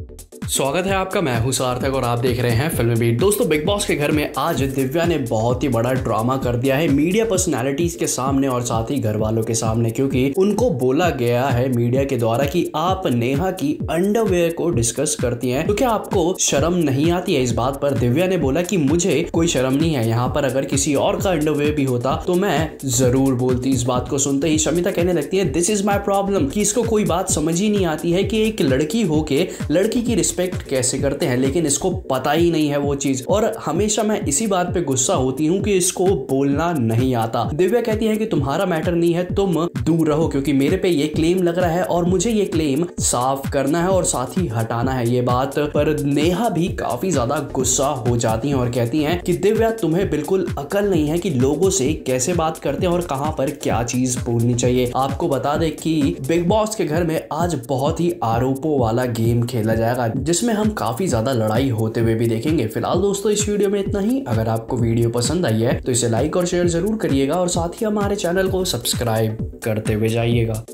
स्वागत है आपका, मैं हूँ सार्थक और आप देख रहे हैं फ़िल्म बीट। दोस्तों, बिग बॉस के घर में आज दिव्या ने बहुत ही बड़ा ड्रामा कर दिया है मीडिया पर्सनालिटीज के सामने और साथ ही घर वालों के सामने, क्योंकि उनको बोला गया है मीडिया के द्वारा कि आप नेहा की अंडरवेयर को डिस्कस करती हैं। तो क्या आपको शर्म नहीं आती है इस बात पर? दिव्या ने बोला कि मुझे कोई शर्म नहीं है, यहाँ पर अगर किसी और का अंडरवेयर भी होता तो मैं ज़रूर बोलती। इस बात को सुनते ही शमिता कहने लगती है दिस इज़ माई प्रॉब्लम कि इसको कोई बात समझ ही नहीं आती है कि एक लड़की होके लड़की की रिस्पेक्ट रिस्पेक्ट कैसे करते हैं, लेकिन इसको पता ही नहीं है वो चीज़। और हमेशा मैं इसी बात पे गुस्सा होती हूँ कि इसको बोलना नहीं आता। दिव्या कहती है कि तुम्हारा मैटर नहीं है, तुम दूर रहो, क्योंकि मेरे पे ये क्लेम लग रहा है और मुझे ये क्लेम साफ़ करना है और साथ ही हटाना है ये बात। पर नेहा भी काफ़ी ज़्यादा गुस्सा हो जाती है और कहती है कि दिव्या, तुम्हें बिल्कुल अकल नहीं है कि लोगों से कैसे बात करते हैं और कहाँ पर क्या चीज़ बोलनी चाहिए। आपको बता दें कि बिग बॉस के घर में आज बहुत ही आरोपों वाला गेम खेला जाएगा। जिसमें हम काफ़ी ज़्यादा लड़ाई होते हुए भी देखेंगे। फ़िलहाल दोस्तों, इस वीडियो में इतना ही। अगर आपको वीडियो पसंद आई है तो इसे लाइक और शेयर ज़रूर करिएगा और साथ ही हमारे चैनल को सब्सक्राइब करते हुए जाइएगा।